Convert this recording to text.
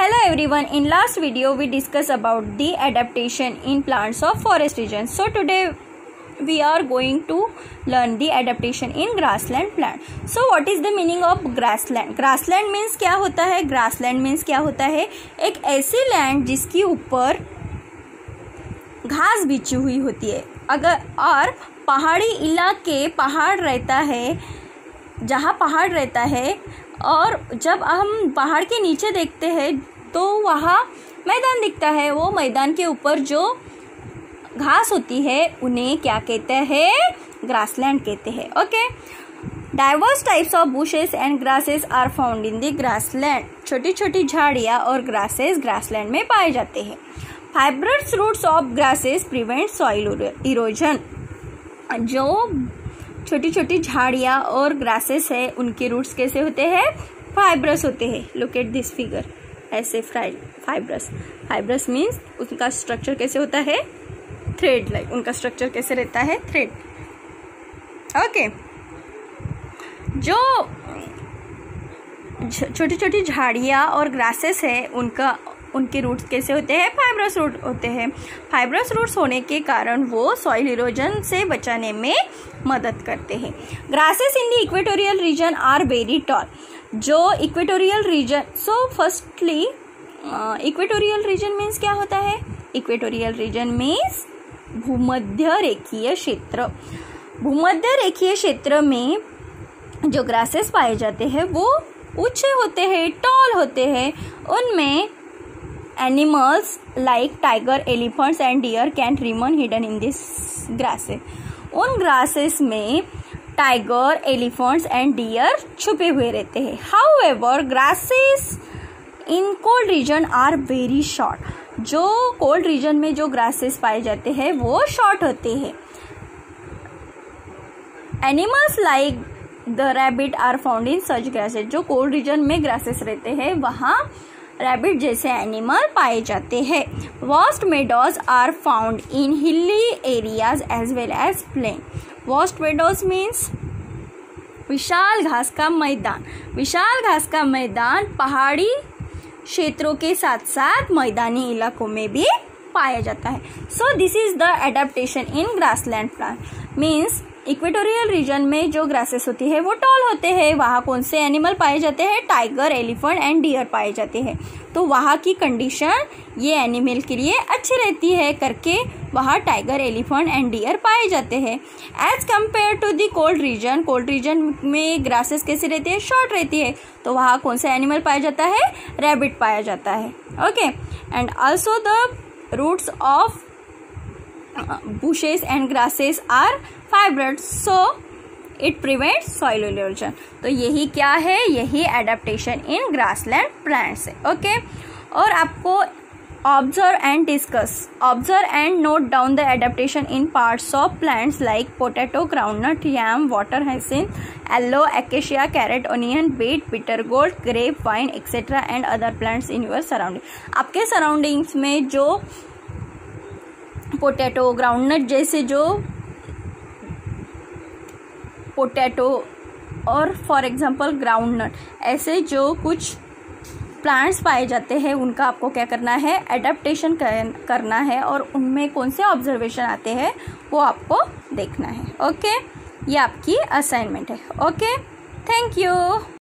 Hello everyone, in last video we discussed about the adaptation in plants of forest region. So today we are going to learn the adaptation in grassland plant. So what is the meaning of grassland? Grassland means क्या होता है? Grassland means क्या होता है? एक ऐसी land जिसके ऊपर घास बिछी हुई होती है अगर और पहाड़ी इलाके पहाड़ रहता है जहाँ पहाड़ रहता है और जब हम पहाड़ के नीचे देखते हैं तो वहाँ मैदान दिखता है। वो मैदान के ऊपर जो घास होती है, उन्हें क्या कहते हैं? ग्रासलैंड कहते हैं। Okay diverse types of bushes and grasses are found in the grassland छोटी छोटी झाड़ियाँ और ग्रासेस ग्रासलैंड में पाए जाते हैं। Fibrous roots of grasses prevent soil erosion जो छोटी छोटी झाड़ियाँ और ग्रासेस है, उनके रूट्स कैसे होते हैं? फाइब्रस होते हैं। लुक एट दिस फिगर ऐसे फाइब्रस फाइब्रस मीन्स उनका स्ट्रक्चर कैसे होता है? थ्रेड लाइक उनका स्ट्रक्चर कैसे रहता है? थ्रेड ओके जो छोटी छोटी झाड़ियाँ और ग्रासेस है, उनका उनके रूट्स कैसे होते हैं? फाइब्रस रूट होते हैं। फाइब्रस रूट्स होने के कारण वो सॉइल इरोजन से बचाने में मदद करते हैं। Grasses in the equatorial region are very tall जो equatorial region so firstly equatorial region means क्या होता है? इक्वेटोरियल रीजन मीन्स भूमध्य रेखीय क्षेत्र। भूमध्य रेखीय क्षेत्र में जो ग्रासेस पाए जाते हैं, वो ऊँचे होते हैं टॉल होते हैं। उनमें animals like tiger elephants and deer can remain hidden in this grasses उन ग्रासेस में टाइगर एलिफेंट्स एंड डियर छुपे हुए रहते हैं। However grasses in cold region are very short जो कोल्ड रीजन में जो ग्रासेस पाए जाते हैं, वो शॉर्ट होते हैं। Animals like the rabbit are found in such grasses जो कोल्ड रीजन में ग्रासेस रहते हैं, वहाँ रैबिट जैसे एनिमल पाए जाते हैं। Vast meadows are found in hilly areas as well as plain vast meadows means विशाल घास का मैदान। विशाल घास का मैदान पहाड़ी क्षेत्रों के साथ साथ मैदानी इलाकों में भी पाया जाता है। So this is the adaptation in grassland plant means equatorial region में जो ग्रासेस होती है, वो टॉल होते हैं। वहाँ कौन से एनिमल पाए जाते हैं? टाइगर एलिफेंट एंड डियर पाए जाते हैं। तो वहाँ की कंडीशन ये एनिमल के लिए अच्छी रहती है करके वहाँ टाइगर एलिफेंट एंड डियर पाए जाते हैं। As compare to the cold region cold region में ग्रासेस कैसे रहती है? शॉर्ट रहती है। तो वहाँ कौन सा एनिमल पाया जाता है? रैबिट पाया जाता है। Okay and also the roots of bushes and grasses are fibrous so it prevent soil erosion तो यही क्या है? यही एडेप्टेशन इन ग्रासलैंड प्लांट्स है ओके और आपको observe and discuss observe and note down the adaptation in parts of plants like potato groundnut yam water hyacinth aloe acacia carrot onion beet bitter gourd grapevine etcetera and other plants in your surrounding आपके surroundings में जो potato groundnut जैसे जो potato और for example groundnut ऐसे जो कुछ plants पाए जाते हैं, उनका आपको क्या करना है? एडेप्टेशन करना है और उनमें कौन से ऑब्जर्वेशन आते हैं, वो आपको देखना है। ओके ये आपकी असाइनमेंट है। Okay thank you